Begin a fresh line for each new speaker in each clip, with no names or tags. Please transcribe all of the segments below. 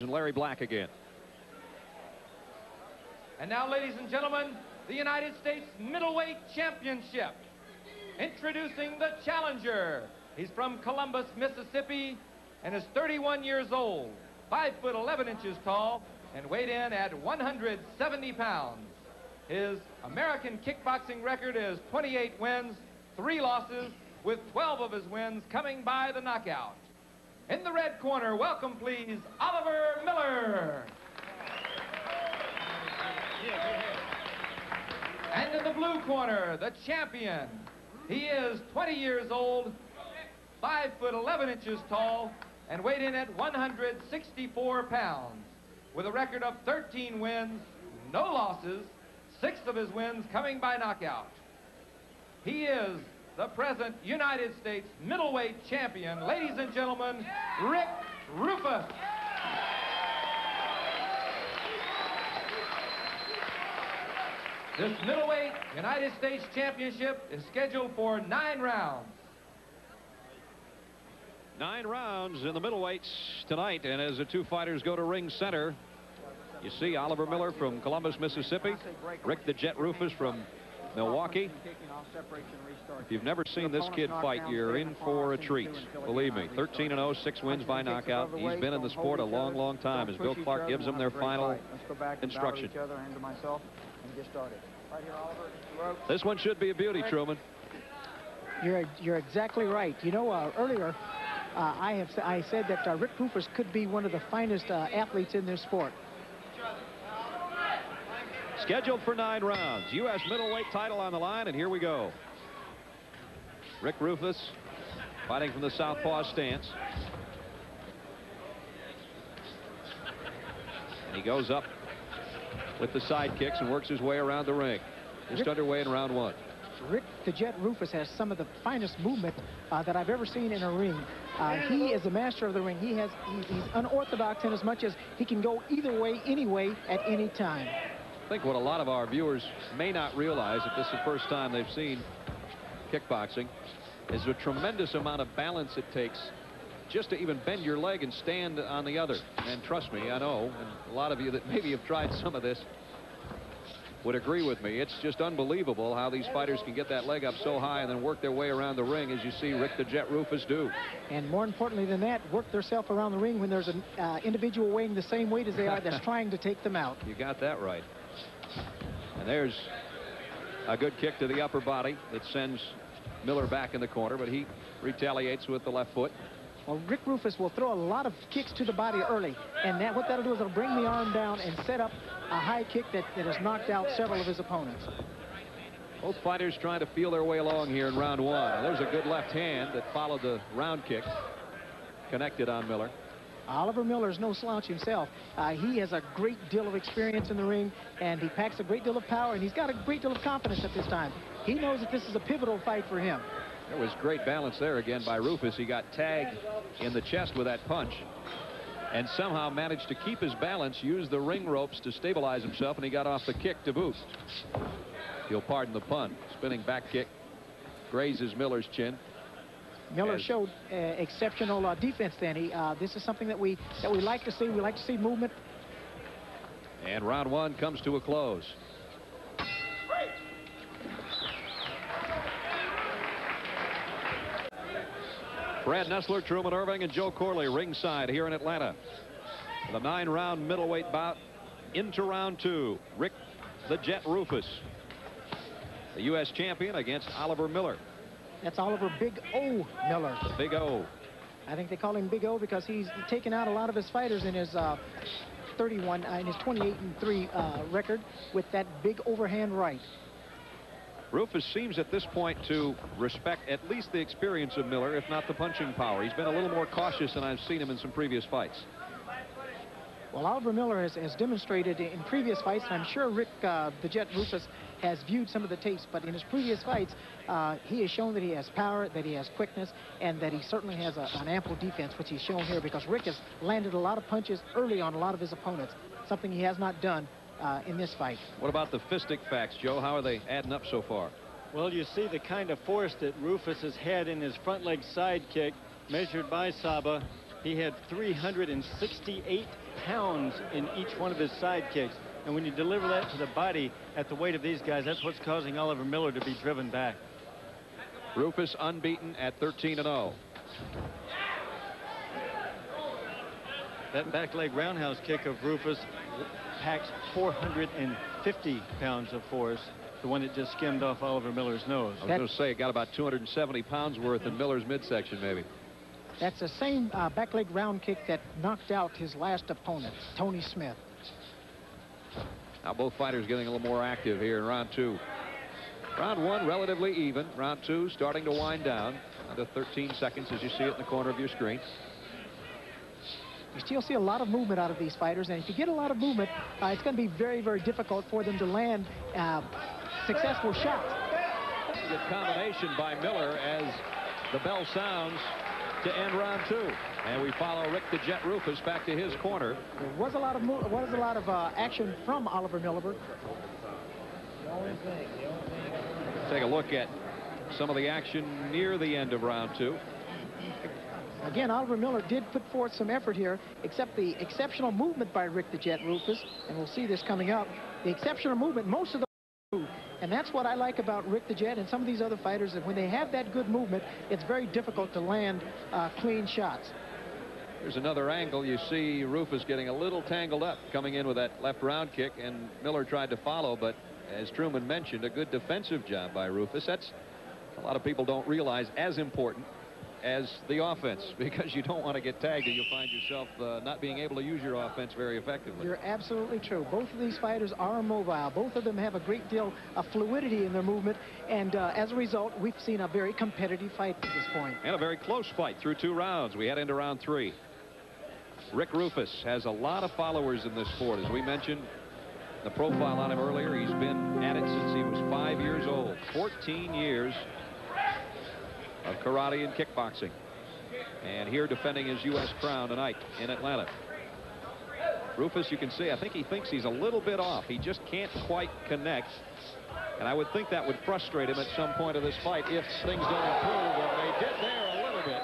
and Larry Black again.
And now, ladies and gentlemen, the United States Middleweight Championship. Introducing the challenger. He's from Columbus, Mississippi, and is 31 years old, 5 foot 11 inches tall, and weighed in at 170 pounds. His American kickboxing record is 28 wins, 3 losses, with 12 of his wins coming by the knockout. In the red corner, welcome please, Oliver Miller. And in the blue corner, the champion. He is 20 years old, 5 foot 11 inches tall, and weighed in at 164 pounds. With a record of 13 wins, no losses, six of his wins coming by knockout. He is the present United States middleweight champion, ladies and gentlemen, Rick Roufus. This middleweight United States Championship is scheduled for nine rounds.
Nine rounds in the middleweights tonight, and as the two fighters go to ring center, you see Oliver Miller from Columbus, Mississippi, Rick the Jet Roufus from Milwaukee. If you've never seen this kid fight, you're in for a treat. Believe me, 13 0, six wins by knockout. He's been in the sport a long, long time as Bill Clark gives them their final instruction. This one should be a beauty, Truman.
You're you're exactly right. You know, uh, earlier uh, I have I said that uh, Rick Roufus could be one of the finest uh, athletes in this sport.
Scheduled for nine rounds. U.S. middleweight title on the line, and here we go. Rick Roufus fighting from the southpaw stance. And he goes up with the side kicks and works his way around the ring. Just Rick, underway in round one.
Rick the Jet Roufus has some of the finest movement uh, that I've ever seen in a ring. Uh, he is a master of the ring. He has he, he's unorthodox in as much as he can go either way, any way, at any time.
I think what a lot of our viewers may not realize if this is the first time they've seen kickboxing is a tremendous amount of balance it takes just to even bend your leg and stand on the other. And trust me, I know, and a lot of you that maybe have tried some of this would agree with me. It's just unbelievable how these fighters can get that leg up so high and then work their way around the ring as you see Rick the Jet Roufus do.
And more importantly than that, work themselves around the ring when there's an uh, individual weighing the same weight as they are that's trying to take them out.
You got that right. There's a good kick to the upper body that sends Miller back in the corner, but he retaliates with the left foot.
Well, Rick Roufus will throw a lot of kicks to the body early, and that what that'll do is it'll bring the arm down and set up a high kick that, that has knocked out several of his opponents.
Both fighters trying to feel their way along here in round one. And there's a good left hand that followed the round kick, connected on Miller.
Oliver Miller is no slouch himself. Uh, he has a great deal of experience in the ring, and he packs a great deal of power, and he's got a great deal of confidence at this time. He knows that this is a pivotal fight for him.
There was great balance there again by Roufus. He got tagged in the chest with that punch and somehow managed to keep his balance, use the ring ropes to stabilize himself, and he got off the kick to boot. You'll pardon the pun. Spinning back kick grazes Miller's chin.
Miller As showed uh, exceptional uh, defense then. He, uh, this is something that we that we like to see. We like to see movement.
And round one comes to a close. Brad Nessler, Truman Irving, and Joe Corley ringside here in Atlanta. The nine-round middleweight bout into round two. Rick the Jet Roufus, the U.S. champion against Oliver Miller.
That's Oliver Big O Miller.
The Big O.
I think they call him Big O because he's taken out a lot of his fighters in his uh, 31 uh, in his 28 and 3 uh, record with that big overhand right.
Roufus seems at this point to respect at least the experience of Miller, if not the punching power. He's been a little more cautious than I've seen him in some previous fights.
Well, Oliver Miller has, has demonstrated in previous fights, and I'm sure Rick uh, the Jet Roufus has viewed some of the tapes, but in his previous fights, uh, he has shown that he has power, that he has quickness, and that he certainly has a, an ample defense, which he's shown here because Rick has landed a lot of punches early on a lot of his opponents, something he has not done uh, in this fight.
What about the fistic facts, Joe? How are they adding up so far?
Well, you see the kind of force that Roufus has had in his front leg side kick measured by Saba. He had 368 pounds in each one of his side kicks. And when you deliver that to the body at the weight of these guys, that's what's causing Oliver Miller to be driven back.
Roufus unbeaten at 13 and 0.
That back leg roundhouse kick of Roufus packs 450 pounds of force. The one that just skimmed off Oliver Miller's nose.
I was going to say it got about 270 pounds worth in Miller's midsection, maybe.
That's the same uh, back leg round kick that knocked out his last opponent, Tony Smith.
Now both fighters getting a little more active here in round two. Round one relatively even. Round two starting to wind down. Under 13 seconds as you see it in the corner of your screen.
You still see a lot of movement out of these fighters, and if you get a lot of movement, uh, it's going to be very, very difficult for them to land uh, successful shots.
Good combination by Miller as the bell sounds to end round two. And we follow Rick the Jet Roufus back to his corner.
There was a lot of was a lot of uh, action from Oliver Miller.
Take a look at some of the action near the end of round two.
Again, Oliver Miller did put forth some effort here, except the exceptional movement by Rick the Jet Roufus, and we'll see this coming up. The exceptional movement, most of the and that's what I like about Rick the Jet and some of these other fighters, that when they have that good movement, it's very difficult to land uh, clean shots.
There's another angle. You see Roufus getting a little tangled up coming in with that left round kick, and Miller tried to follow, but as Truman mentioned, a good defensive job by Roufus. That's a lot of people don't realize as important as the offense because you don't want to get tagged and you'll find yourself uh, not being able to use your offense very effectively.
You're absolutely true. Both of these fighters are mobile. Both of them have a great deal of fluidity in their movement. And uh, as a result, we've seen a very competitive fight at this point.
And a very close fight through two rounds. We head into round three. Rick Roufus has a lot of followers in this sport. As we mentioned, the profile on him earlier, he's been at it since he was five years old. 14 years of karate and kickboxing. And here defending his U.S. crown tonight in Atlanta. Roufus, you can see, I think he thinks he's a little bit off. He just can't quite connect. And I would think that would frustrate him at some point of this fight if things don't improve. And they did there a little bit.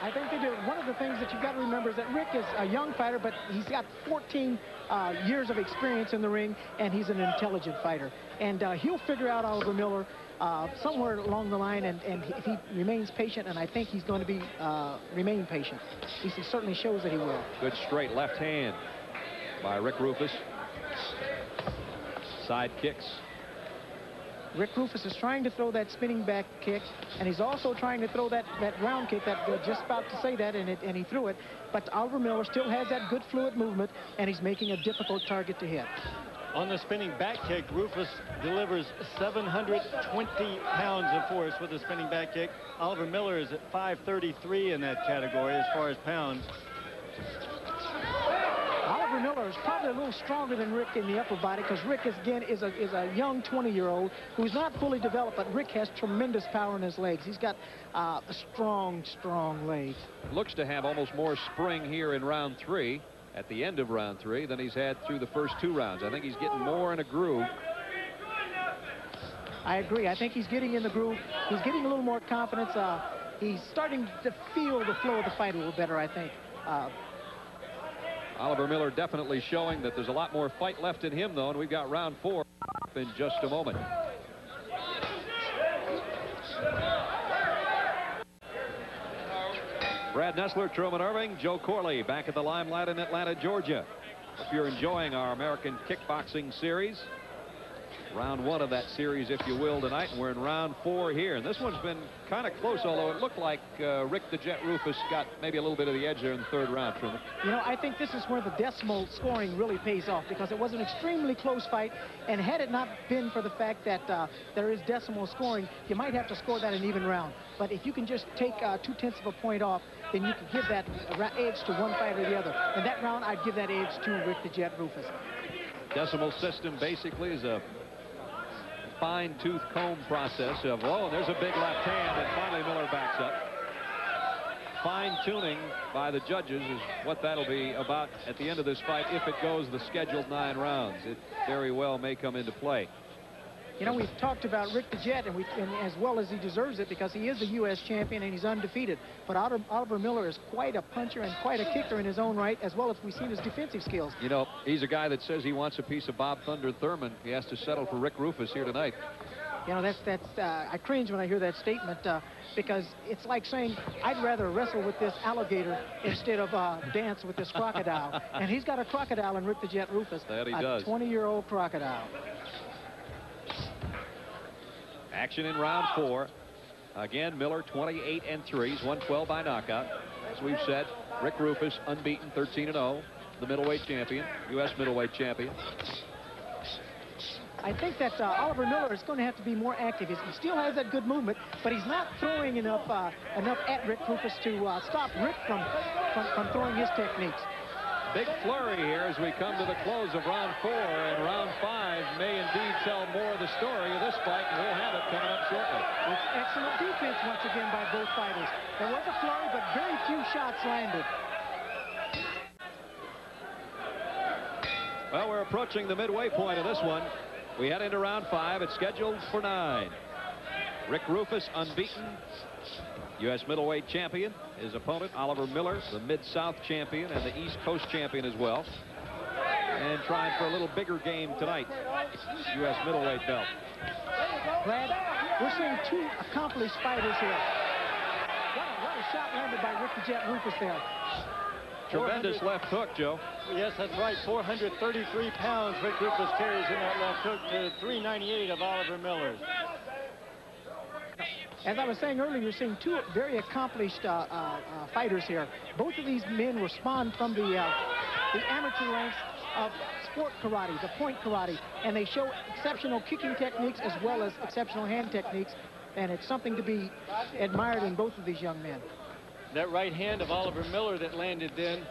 I think they do. One of the things that you've got to remember is that Rick is a young fighter, but he's got 14 uh, years of experience in the ring, and he's an intelligent fighter. And uh, he'll figure out Oliver Miller uh, somewhere along the line, and, and if he remains patient, and I think he's going to be uh, remain patient. He certainly shows that he will.
Good straight left hand by Rick Roufus. Side kicks.
Rick Roufus is trying to throw that spinning back kick, and he's also trying to throw that, that round kick that uh, just about to say that, and, it, and he threw it. But Oliver Miller still has that good fluid movement, and he's making a difficult target to hit.
On the spinning back kick, Roufus delivers 720 pounds of force with a spinning back kick. Oliver Miller is at 533 in that category as far as pounds.
Oliver Miller is probably a little stronger than Rick in the upper body because Rick, is, again, is a, is a young 20-year-old who's not fully developed, but Rick has tremendous power in his legs. He's got uh, strong, strong legs.
Looks to have almost more spring here in round three at the end of round three than he's had through the first two rounds. I think he's getting more in a groove.
I agree. I think he's getting in the groove. He's getting a little more confidence. Uh, he's starting to feel the flow of the fight a little better, I think. Uh,
Oliver Miller definitely showing that there's a lot more fight left in him, though, and we've got round four in just a moment. Brad Nessler, Truman Irving, Joe Corley back at the limelight in Atlanta, Georgia. If you're enjoying our American kickboxing series, round one of that series, if you will, tonight. And we're in round four here. And this one's been kind of close, although it looked like uh, Rick the Jet Roufus got maybe a little bit of the edge there in the third round, Truman.
You know, I think this is where the decimal scoring really pays off because it was an extremely close fight. And had it not been for the fact that uh, there is decimal scoring, you might have to score that an even round. But if you can just take uh, two-tenths of a point off, then you can give that uh, edge to one fighter or the other. And that round, I'd give that edge to Rick the Jet Roufus.
Decimal system basically is a fine tooth comb process of, oh, there's a big left hand, and finally Miller backs up. Fine tuning by the judges is what that'll be about at the end of this fight if it goes the scheduled nine rounds. It very well may come into play.
You know, we've talked about Rick the Jet, and, we, and as well as he deserves it because he is the U.S. champion and he's undefeated. But Oliver, Oliver Miller is quite a puncher and quite a kicker in his own right, as well as we've seen his defensive skills.
You know, he's a guy that says he wants a piece of Bob Thunder Thurman. He has to settle for Rick Roufus here tonight.
You know, that's, that's, uh, I cringe when I hear that statement uh, because it's like saying, I'd rather wrestle with this alligator instead of uh, dance with this crocodile. and he's got a crocodile in Rick the Jet Roufus.
That he
a
does.
20-year-old crocodile.
Action in round four. Again, Miller 28 and 3. He's 112 by knockout. As we've said, Rick Roufus unbeaten 13 and 0. The middleweight champion, U.S. middleweight champion.
I think that uh, Oliver Miller is going to have to be more active. He still has that good movement, but he's not throwing enough uh, enough at Rick Roufus to uh, stop Rick from, from, from throwing his techniques.
Big flurry here as we come to the close of round four, and round five may indeed tell more of the story of this fight, and we'll have it coming up shortly.
It's excellent defense once again by both fighters. There was a flurry, but very few shots landed.
Well, we're approaching the midway point of this one. We head into round five. It's scheduled for nine. Rick Roufus unbeaten. U.S. middleweight champion. His opponent, Oliver Miller, the Mid-South champion and the East Coast champion as well. And trying for a little bigger game tonight. U.S. middleweight belt.
Brad, we're seeing two accomplished fighters here. What a, what a shot landed by Ricky the Jet Roufus there.
Tremendous left hook, Joe.
Yes, that's right. 433 pounds Rick Roufus carries in that left hook to 398 of Oliver Miller's.
As I was saying earlier, you're seeing two very accomplished uh, uh, uh, fighters here. Both of these men were spawned from the, uh, the amateur ranks of sport karate, the point karate, and they show exceptional kicking techniques as well as exceptional hand techniques, and it's something to be admired in both of these young men.
That right hand of Oliver Miller that landed then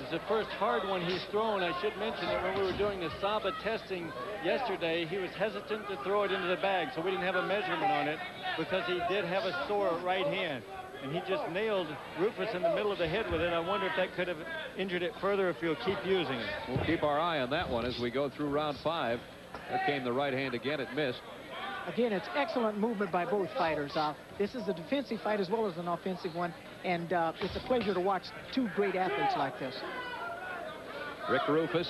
is the first hard one he's thrown. I should mention that when we were doing the Saba testing yesterday, he was hesitant to throw it into the bag, so we didn't have a measurement on it because he did have a sore right hand. And he just nailed Roufus in the middle of the head with it. I wonder if that could have injured it further if he'll keep using it.
We'll keep our eye on that one as we go through round five. There came the right hand again. It missed.
Again, it's excellent movement by both fighters. Uh, this is a defensive fight as well as an offensive one, and uh, it's a pleasure to watch two great athletes like this.
Rick Roufus,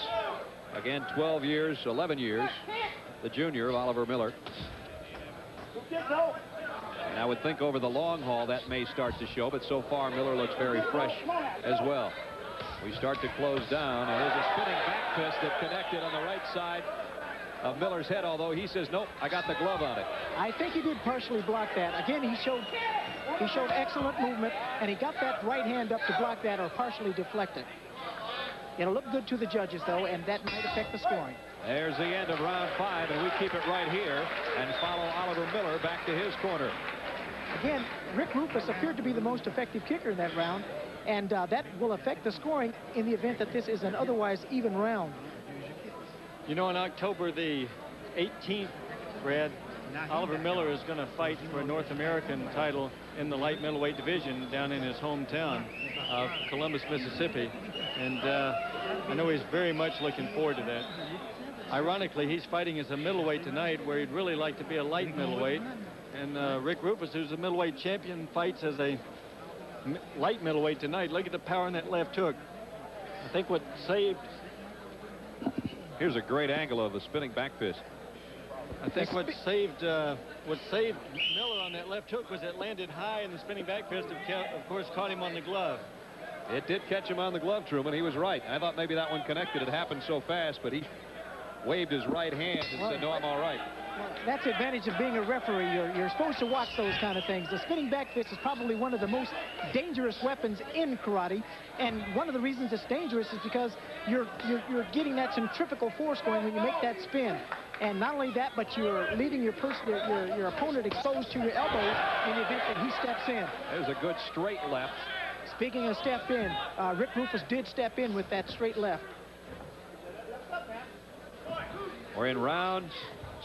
again, 12 years, 11 years, the junior of Oliver Miller. And I would think over the long haul that may start to show, but so far Miller looks very fresh as well. We start to close down, and there's a spinning back fist that connected on the right side of Miller's head, although he says, nope, I got the glove on it.
I think he did partially block that. Again, he showed he showed excellent movement, and he got that right hand up to block that or partially deflect it. It'll look good to the judges, though, and that might affect the scoring.
There's the end of round five, and we keep it right here and follow Oliver Miller back to his corner.
Again, Rick Roufus appeared to be the most effective kicker in that round, and uh, that will affect the scoring in the event that this is an otherwise even round.
You know, on October the 18th, Brad, Oliver Miller is going to fight for a North American title in the light middleweight division down in his hometown of Columbus, Mississippi. And uh, I know he's very much looking forward to that. Ironically, he's fighting as a middleweight tonight where he'd really like to be a light middleweight. And uh, Rick Roufus, who's a middleweight champion, fights as a light middleweight tonight. Look at the power in that left hook. I think what saved
Here's a great angle of the spinning back fist.
I think what saved uh, what saved Miller on that left hook was it landed high and the spinning back fist, of, of course, caught him on the glove.
It did catch him on the glove, Truman. He was right. I thought maybe that one connected. It happened so fast, but he waved his right hand and said, no, I'm all right.
Well, that's the advantage of being a referee. You're, you're supposed to watch those kind of things. The spinning back fist is probably one of the most dangerous weapons in karate. And one of the reasons it's dangerous is because you're, you're, you're getting that centrifugal force going when you make that spin. And not only that, but you're leaving your, person, your, your opponent exposed to your elbows in the event that he steps in.
There's a good straight left.
Speaking of step in, uh, Rick Roufus did step in with that straight left.
We're in round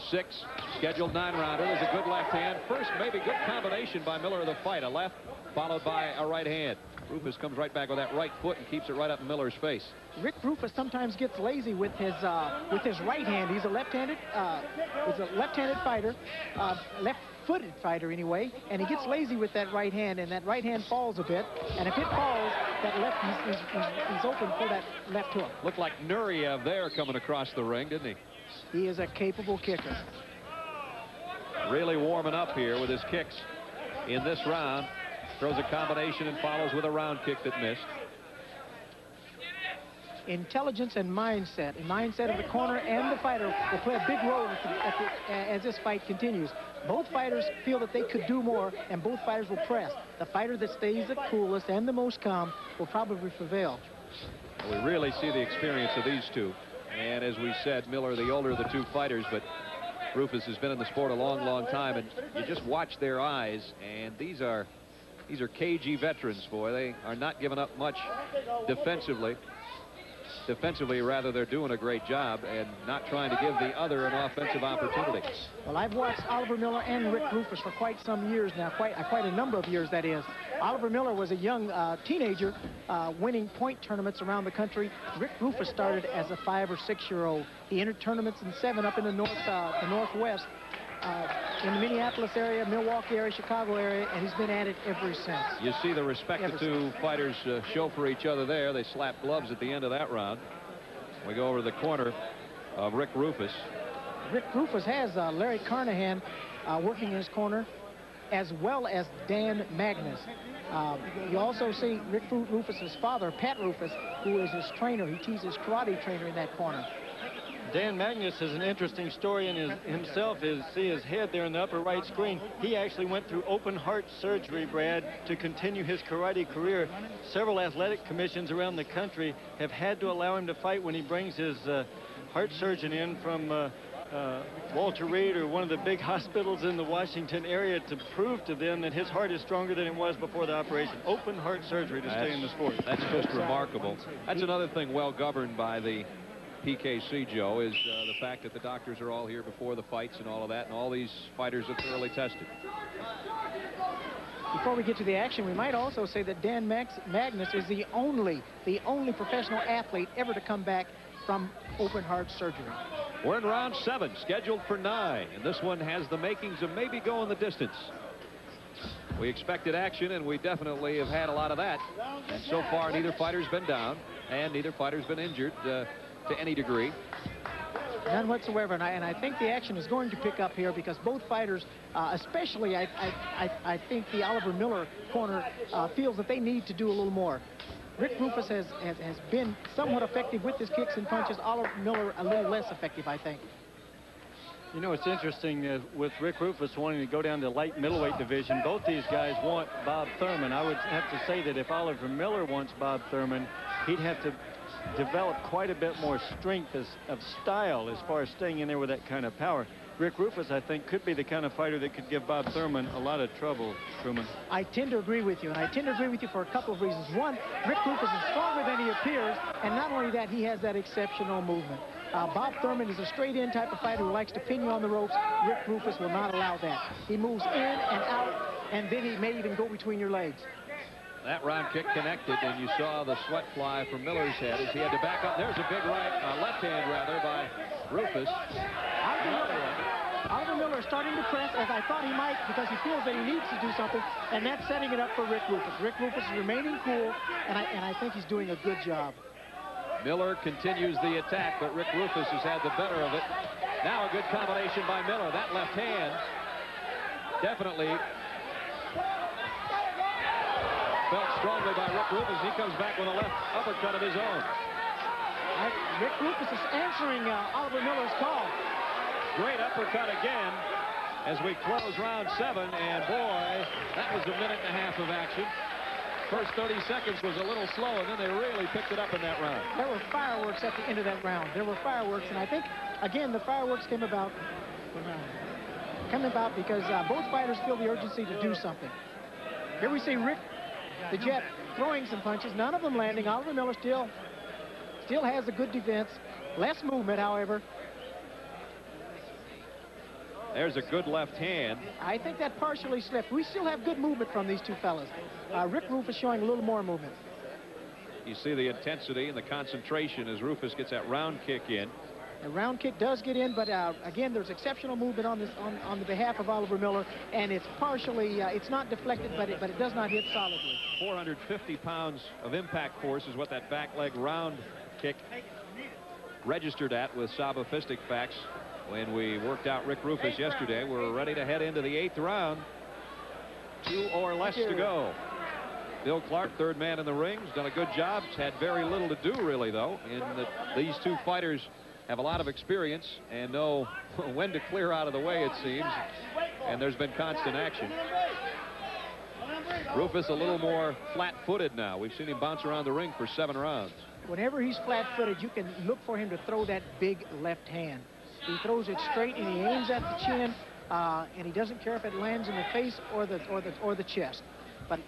six, scheduled nine rounder. There's a good left hand. First, maybe good combination by Miller of the fight. A left followed by a right hand. Roufus comes right back with that right foot and keeps it right up in Miller's face.
Rick Roufus sometimes gets lazy with his uh, with his right hand. He's a left-handed uh, he's a left-handed fighter, uh, left-footed fighter anyway, and he gets lazy with that right hand, and that right hand falls a bit. And if it falls, that left he's, he's, he's, he's open for that left hook.
Looked like Nureyev there coming across the ring, didn't he?
He is a capable kicker.
Really warming up here with his kicks in this round. Throws a combination and follows with a round kick that missed.
Intelligence and mindset. And mindset of the corner and the fighter will play a big role at the, at the, as this fight continues. Both fighters feel that they could do more, and both fighters will press. The fighter that stays the coolest and the most calm will probably prevail.
We really see the experience of these two. And as we said, Miller, the older of the two fighters, but Roufus has been in the sport a long, long time, and you just watch their eyes, and these are these are cagey veterans, boy. They are not giving up much defensively. Defensively, rather, they're doing a great job and not trying to give the other an offensive opportunity.
Well, I've watched Oliver Miller and Rick Roufus for quite some years now, quite, uh, quite a number of years, that is. Oliver Miller was a young uh, teenager uh, winning point tournaments around the country. Rick Roufus started as a five or six-year-old. He entered tournaments in seven up in the north, uh, the Northwest uh, in the Minneapolis area, Milwaukee area, Chicago area, and he's been at it ever since.
You see the respect
Ever
the two fighters uh, show for each other there. They slap gloves at the end of that round. We go over to the corner of Rick Roufus.
Rick Roufus has uh, Larry Carnahan uh, working in his corner, as well as Dan Magnus. Uh, you also see Rick Ru- Roufus's father, Pat Roufus, who is his trainer. He he's his karate trainer in that corner.
Dan Magnus is an interesting story in his, himself. Is see his head there in the upper right screen. He actually went through open heart surgery, Brad, to continue his karate career. Several athletic commissions around the country have had to allow him to fight when he brings his uh, heart surgeon in from uh, uh, Walter Reed or one of the big hospitals in the Washington area to prove to them that his heart is stronger than it was before the operation. Open heart surgery to stay in the sport.
That's just remarkable. That's another thing well governed by the PKC, Joe, is uh, the fact that the doctors are all here before the fights and all of that, and all these fighters are thoroughly tested.
Before we get to the action, we might also say that Dan Max Magnus is the only, the only professional athlete ever to come back from open heart surgery.
We're in round seven, scheduled for nine, and this one has the makings of maybe going the distance. We expected action, and we definitely have had a lot of that. And so far, neither fighter's been down, and neither fighter's been injured uh, to any degree.
None whatsoever, and I, and I think the action is going to pick up here because both fighters, uh, especially I, I, I, I think the Oliver Miller corner uh, feels that they need to do a little more. Rick Roufus has, has, has been somewhat effective with his kicks and punches. Oliver Miller a little less effective, I think.
You know, it's interesting uh, with Rick Roufus wanting to go down to light middleweight division. Both these guys want Bob Thurman. I would have to say that if Oliver Miller wants Bob Thurman, he'd have to develop quite a bit more strength as, of style as far as staying in there with that kind of power. Rick Roufus, I think, could be the kind of fighter that could give Bob Thurman a lot of trouble, Truman.
I tend to agree with you, and I tend to agree with you for a couple of reasons. One, Rick Roufus is stronger than he appears, and not only that, he has that exceptional movement. Uh, Bob Thurman is a straight-in type of fighter who likes to pin you on the ropes. Rick Roufus will not allow that. He moves in and out, and then he may even go between your legs.
That round kick connected, and you saw the sweat fly from Miller's head as he had to back up. There's a big right, uh, left hand rather, by Roufus.
Oliver Miller, Oliver Miller is starting to press as I thought he might because he feels that he needs to do something, and that's setting it up for Rick Roufus. Rick Roufus is remaining cool, and I, and I think he's doing a good job.
Miller continues the attack, but Rick Roufus has had the better of it. Now a good combination by Miller. That left hand definitely felt strongly by Rick Roufus. He comes back with a left uppercut of his own.
I, Rick Roufus is answering uh, Oliver Miller's call.
Great uppercut again as we close round seven. And boy, that was a minute and a half of action. First 30 seconds was a little slow, and then they really picked it up in that round.
There were fireworks at the end of that round. There were fireworks, and I think, again, the fireworks came about, came about because uh, both fighters feel the urgency to do something. Here we see Rick, the Jet, throwing some punches, none of them landing. Oliver Miller still, still has a good defense. Less movement, however.
There's a good left hand.
I think that partially slipped. We still have good movement from these two fellas. Uh, Rick Roufus showing a little more movement.
You see the intensity and the concentration as Roufus gets that round kick in.
The round kick does get in, but uh, again, there's exceptional movement on this on, on the behalf of Oliver Miller, and it's partially, uh, it's not deflected, but it, but it does not hit solidly.
450 pounds of impact force is what that back leg round kick registered at with Saba facts. when we worked out Rick Roufus yesterday. We're ready to head into the eighth round. Two or less to go. Bill Clark, third man in the ring, has done a good job. He's had very little to do, really, though, in that these two fighters have a lot of experience and know when to clear out of the way, it seems. And there's been constant action. Roufus a little more flat-footed now. We've seen him bounce around the ring for seven rounds.
Whenever he's flat-footed, you can look for him to throw that big left hand. He throws it straight and he aims at the chin, uh, and he doesn't care if it lands in the face or the or the or the chest. But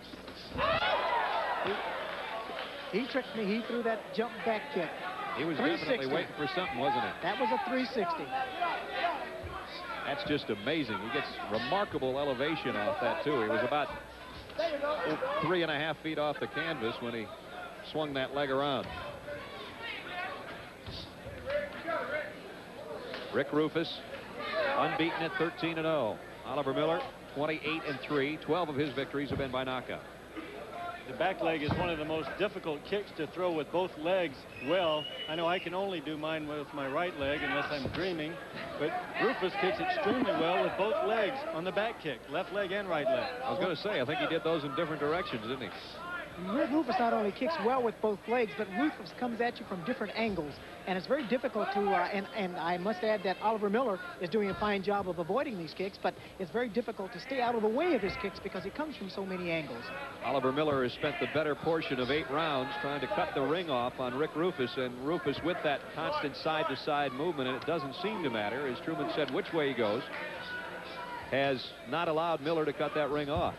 he, he tricked me. He threw that jump back kick.
He was definitely waiting for something, wasn't he?
That was a 360.
That's just amazing. He gets remarkable elevation off that, too. He was about three and a half feet off the canvas when he swung that leg around. Rick Roufus, unbeaten at 13 and 0. Oliver Miller, 28 and 3. 12 of his victories have been by knockout.
The back leg is one of the most difficult kicks to throw with both legs well. I know I can only do mine with my right leg unless I'm dreaming, but Roufus kicks extremely well with both legs on the back kick, left leg and right leg.
I was going to say, I think he did those in different directions, didn't he?
Roufus not only kicks well with both legs, but Roufus comes at you from different angles. And it's very difficult to, uh, and, and I must add that Oliver Miller is doing a fine job of avoiding these kicks, but it's very difficult to stay out of the way of his kicks because he comes from so many angles.
Oliver Miller has spent the better portion of eight rounds trying to cut the ring off on Rick Roufus, and Roufus with that constant side-to-side -side movement, and it doesn't seem to matter, as Truman said, which way he goes, has not allowed Miller to cut that ring off.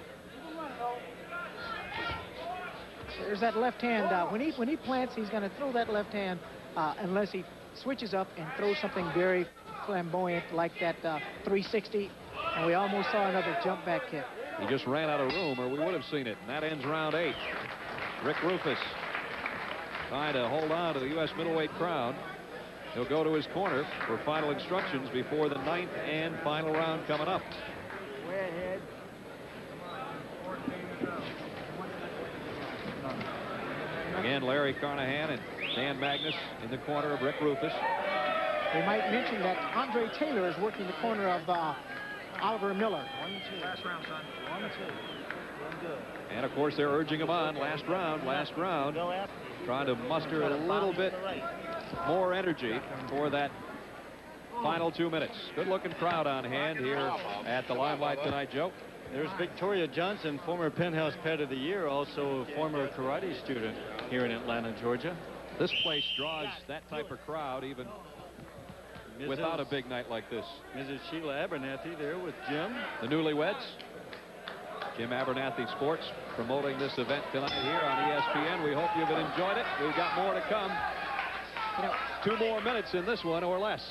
There's that left hand. Uh, when he when he plants, he's going to throw that left hand uh, unless he switches up and throws something very flamboyant like that uh, 360. And we almost saw another jump back kick.
He just ran out of room, or we would have seen it. And that ends round eight. Rick Roufus trying to hold on to the U.S. middleweight crown. He'll go to his corner for final instructions before the ninth and final round coming up.
Way ahead.
Again, Larry Carnahan and Dan Magnus in the corner of Rick Roufus.
We might mention that Andre Taylor is working the corner of uh, Oliver Miller.
One and two. Last round, son. One and two. Doing good.
And of course, they're urging him on. Last round, last round. Trying to muster a little bit more energy for that final two minutes. Good looking crowd on hand here at the limelight tonight, Joe.
There's Victoria Johnson, former Penthouse Pet of the Year, also a former karate student here in Atlanta, Georgia.
This place draws that type of crowd even Mrs. without a big night like this.
Mrs. Sheila Abernathy there with Jim.
The newlyweds. Jim Abernathy Sports promoting this event tonight here on ESPN. We hope you've enjoyed it. We've got more to come. Two more minutes in this one or less.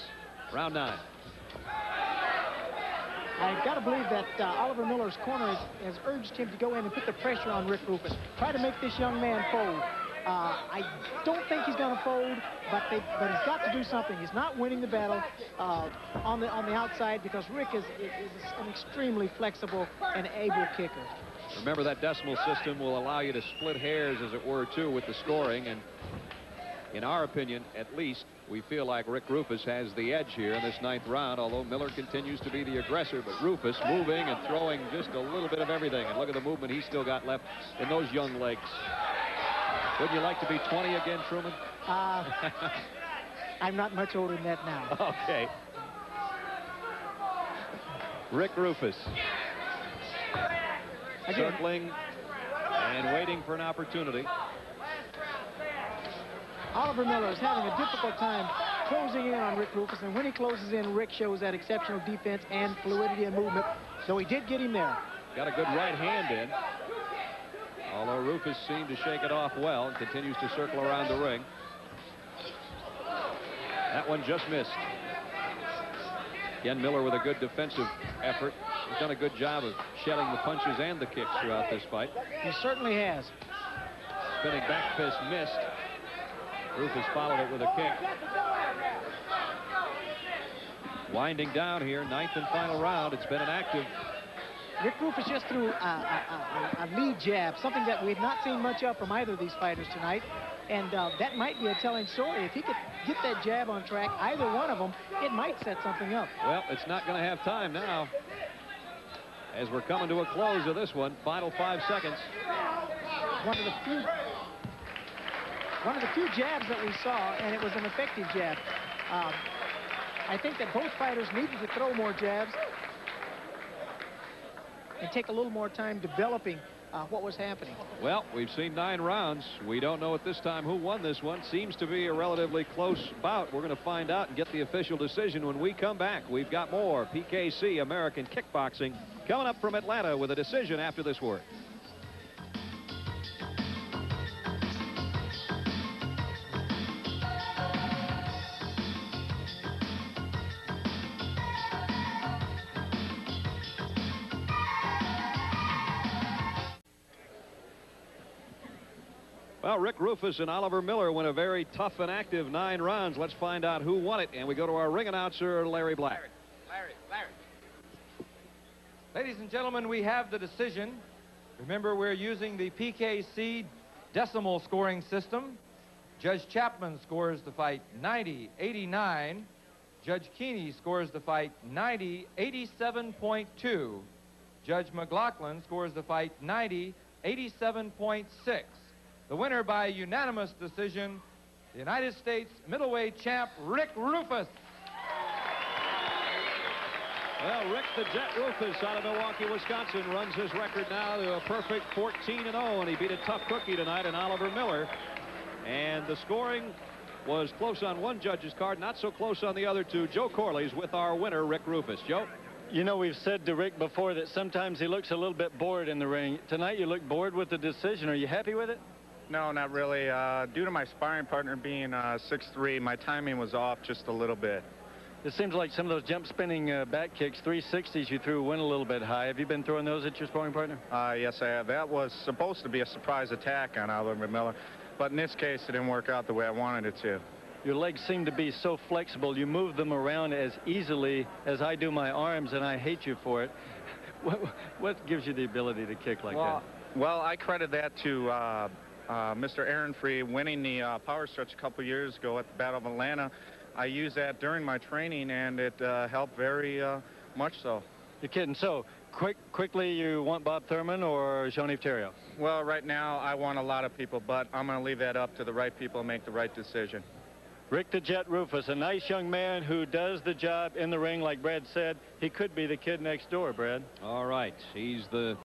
Round nine.
I've got to believe that uh, Oliver Miller's corner has, has, urged him to go in and put the pressure on Rick Roufus. Try to make this young man fold. Uh, I don't think he's going to fold, but they, but he's got to do something. He's not winning the battle uh, on the on the outside because Rick is, is, an extremely flexible and able kicker.
Remember that decimal system will allow you to split hairs, as it were, too, with the scoring. And in our opinion, at least, we feel like Rick Roufus has the edge here in this ninth round, although Miller continues to be the aggressor. But Roufus moving and throwing just a little bit of everything. And look at the movement he's still got left in those young legs. Wouldn't you like to be 20 again, Truman?
Uh, I'm not much older than that now.
Okay. Rick Roufus. Circling and waiting for an opportunity.
Oliver Miller is having a difficult time closing in on Rick Roufus, and when he closes in, Rick shows that exceptional defense and fluidity and movement, so he did get him there.
Got a good right hand in. Roufus seemed to shake it off well and continues to circle around the ring. That one just missed. Again, Miller with a good defensive effort. He's done a good job of shedding the punches and the kicks throughout this fight.
He certainly has.
Spinning back fist missed. Roufus followed it with a kick. Winding down here, ninth and final round. It's been an active
Rick Roufus just threw a, a, a, a lead jab, something that we've not seen much of from either of these fighters tonight. And uh, that might be a telling story. If he could get that jab on track, either one of them, it might set something up.
Well, it's not going to have time now. As we're coming to a close of this one, final five seconds.
One of the few one of the few jabs that we saw, and it was an effective jab. Um, I think that both fighters needed to throw more jabs and take a little more time developing uh, what was happening.
Well, we've seen nine rounds. We don't know at this time who won this one. Seems to be a relatively close bout. We're going to find out and get the official decision when we come back. We've got more PKC American Kickboxing coming up from Atlanta with a decision after this word. Well, Rick Roufus and Oliver Miller went a very tough and active nine rounds. Let's find out who won it. And we go to our ring announcer, Larry Black.
Larry, Larry. Ladies and gentlemen, we have the decision. Remember, we're using the PKC decimal scoring system. Judge Chapman scores the fight 90-89. Judge Keeney scores the fight 90-87.2. Judge McLaughlin scores the fight 90-87.6. The winner by unanimous decision, the United States middleweight champ, Rick Roufus.
Well, Rick the Jet Roufus out of Milwaukee, Wisconsin runs his record now to a perfect 14-0, and he beat a tough cookie tonight in Oliver Miller. And the scoring was close on one judge's card, not so close on the other two. Joe Corley's with our winner, Rick Roufus. Joe?
You know, we've said to Rick before that sometimes he looks a little bit bored in the ring. Tonight you look bored with the decision. Are you happy with it?
No, not really. Uh, due to my sparring partner being uh, 6'3", my timing was off just a little bit.
It seems like some of those jump spinning uh, back kicks, 360s you threw went a little bit high. Have you been throwing those at your sparring partner?
Uh, yes, I have. That was supposed to be a surprise attack on Oliver Miller, but in this case, it didn't work out the way I wanted it to.
Your legs seem to be so flexible. You move them around as easily as I do my arms, and I hate you for it. What, what gives you the ability to kick like
well, that? Well, I credit that to uh, uh, Mr. Aaron Free winning the uh, power stretch a couple years ago at the Battle of Atlanta. I used that during my training, and it uh, helped very uh, much so.
You're kidding. So, quick, quickly, you want Bob Thurman or Jean-Yves Theriault?
Well, right now, I want a lot of people, but I'm going to leave that up to the right people and make the right decision.
Rick the Jet Roufus, a nice young man who does the job in the ring, like Brad said. He could be the kid next door, Brad.
All right. He's the